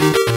you